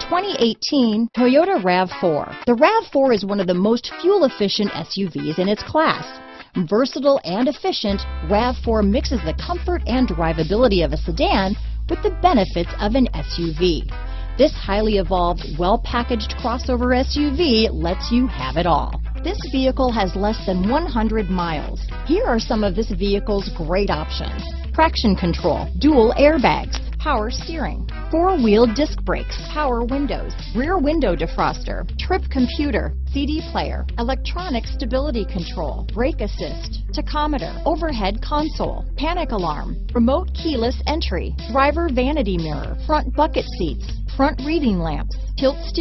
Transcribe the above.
2018 Toyota RAV4. The RAV4 is one of the most fuel-efficient SUVs in its class. Versatile and efficient, RAV4 mixes the comfort and drivability of a sedan with the benefits of an SUV. This highly evolved, well-packaged crossover SUV lets you have it all. This vehicle has less than 100 miles. Here are some of this vehicle's great options. Traction control, dual airbags, power steering, four-wheel disc brakes, power windows, rear window defroster, trip computer, CD player, electronic stability control, brake assist, tachometer, overhead console, panic alarm, remote keyless entry, driver vanity mirror, front bucket seats, front reading lamps, tilt steering